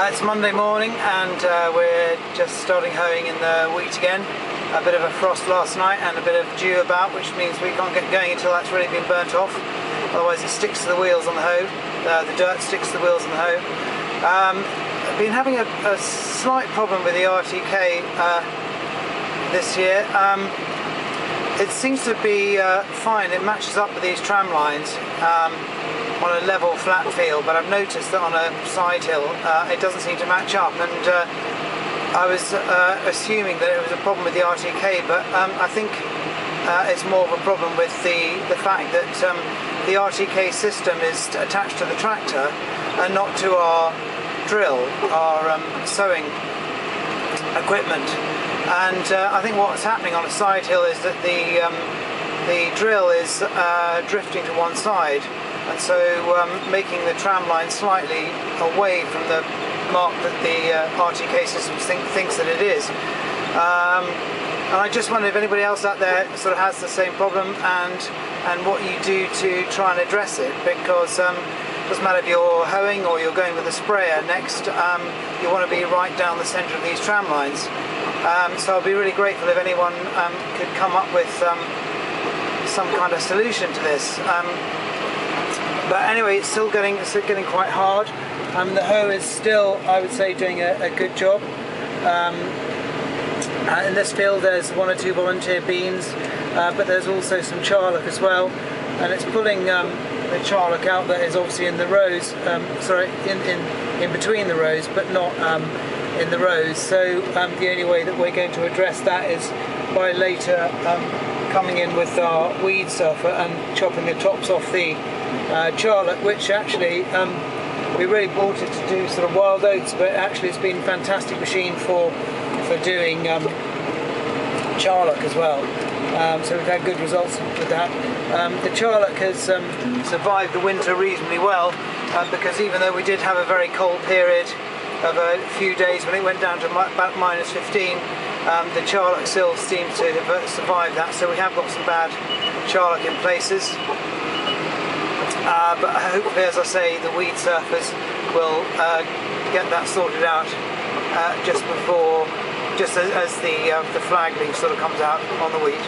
Uh, it's Monday morning and uh, we're just starting hoeing in the wheat again. A bit of a frost last night and a bit of dew about, which means we can't get going until that's really been burnt off. Otherwise it sticks to the wheels on the hoe. Uh, the dirt sticks to the wheels on the hoe. Um, I've been having a, a, slight problem with the RTK uh, this year. Um, it seems to be uh, fine, it matches up with these tram lines. Um, on a level flat field but I've noticed that on a side hill uh, it doesn't seem to match up. And uh, I was uh, assuming that it was a problem with the RTK but um, I think uh, it's more of a problem with the, the fact that um, the RTK system is attached to the tractor and not to our drill, our um, sowing equipment. And uh, I think what's happening on a side hill is that the um, the drill is uh, drifting to one side and so um, making the tram line slightly away from the mark that the uh, RTK system think, thinks that it is. Um, and I just wonder if anybody else out there sort of has the same problem and and what you do to try and address it because um, it doesn't matter if you're hoeing or you're going with a sprayer next um, you want to be right down the centre of these tram lines um, so I'll be really grateful if anyone um, could come up with um, some kind of solution to this but anyway, it's still getting it's still getting quite hard. Um, the hoe is still, I would say, doing a, a good job. Um, uh, in this field, there's one or two volunteer beans, uh, but there's also some charlock as well, and it's pulling um, the charlock out that is obviously in the rows. Um, sorry, in, in in between the rows, but not um, in the rows. So um, the only way that we're going to address that is by later coming in with our weed surfer and chopping the tops off the uh, charlock, which actually um, we really bought it to do sort of wild oats, but actually it's been a fantastic machine for for doing um, charlock as well. Um, so we've had good results with that. Um, the charlock has um, survived the winter reasonably well uh, because even though we did have a very cold period of a few days when it went down to about minus 15, um, the charlock still seems to have survived that. So we have got some bad charlock in places. Uh, but hopefully, as I say, the weed surfers will uh, get that sorted out uh, just before, just as, as the uh, the flag leaf sort of comes out on the wheat.